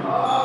Oh.